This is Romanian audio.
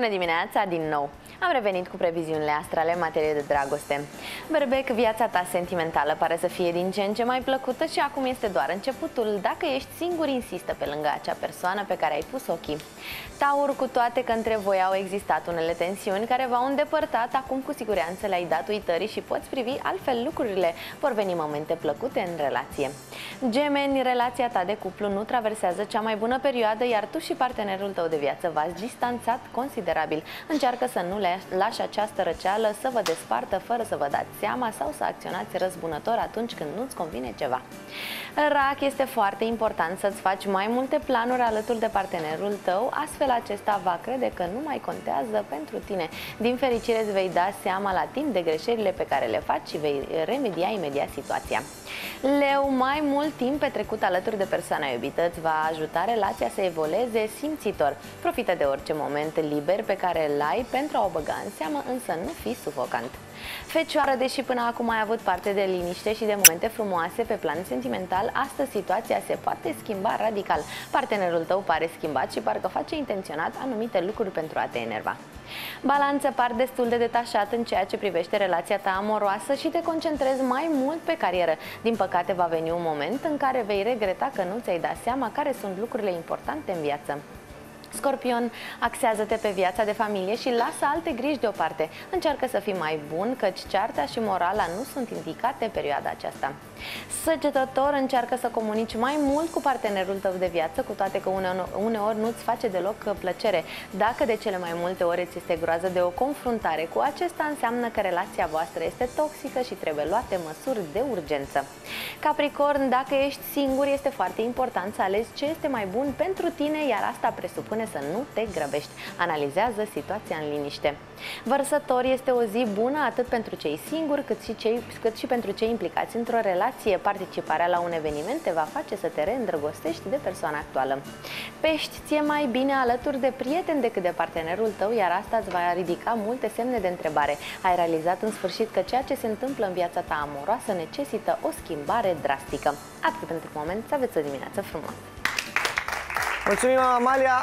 Bună dimineața din nou! Am revenit cu previziunile astrale în materie de dragoste. Berbec, viața ta sentimentală pare să fie din ce în ce mai plăcută și acum este doar începutul. Dacă ești singur, insistă pe lângă acea persoană pe care ai pus ochii. Taur, cu toate că între voi au existat unele tensiuni care v-au îndepărtat, acum cu siguranță le-ai dat uitării și poți privi altfel lucrurile. Vor veni momente plăcute în relație. Gemeni, relația ta de cuplu nu traversează cea mai bună perioadă, iar tu și partenerul tău de viață v-ați distanțat considerabil. Încearcă să nu le lași această răceală să vă despartă fără să vă dați seama sau să acționați răzbunător atunci când nu-ți convine ceva. RAC este foarte important să-ți faci mai multe planuri alături de partenerul tău, astfel acesta va crede că nu mai contează pentru tine. Din fericire îți vei da seama la timp de greșelile pe care le faci și vei remedia imediat situația. Leu, mai mult timp petrecut alături de persoana iubită îți va ajuta relația să evolueze simțitor. Profită de orice moment liber pe care îl ai pentru a o băga în seamă, însă nu fi sufocant. Fecioară, deși până acum ai avut parte de liniște și de momente frumoase pe plan sentimental, astăzi situația se poate schimba radical. Partenerul tău pare schimbat și parcă face intenționat anumite lucruri pentru a te enerva. Balanță par destul de detașat în ceea ce privește relația ta amoroasă și te concentrezi mai mult pe carieră. Din păcate va veni un moment în care vei regreta că nu ți-ai dat seama care sunt lucrurile importante în viață. Scorpion, axează-te pe viața de familie și lasă alte griji deoparte. Încearcă să fii mai bun, căci cearta și morala nu sunt indicate în perioada aceasta. Săgetător, încearcă să comunici mai mult cu partenerul tău de viață, cu toate că uneori nu-ți face deloc plăcere. Dacă de cele mai multe ori ți este groază de o confruntare cu acesta, înseamnă că relația voastră este toxică și trebuie luate măsuri de urgență. Capricorn, dacă ești singur, este foarte important să alegi ce este mai bun pentru tine, iar asta presupune să nu te grăbești. Analizează situația în liniște. Vărsător este o zi bună atât pentru cei singuri cât și, cei, cât și pentru cei implicați într-o relație. Participarea la un eveniment te va face să te reîndrăgostești de persoana actuală. Pești, ție mai bine alături de prieten decât de partenerul tău, iar asta îți va ridica multe semne de întrebare. Ai realizat în sfârșit că ceea ce se întâmplă în viața ta amoroasă necesită o schimbare drastică. Atât pentru moment, să aveți o dimineață frumoasă! Mulțumim, Amalia!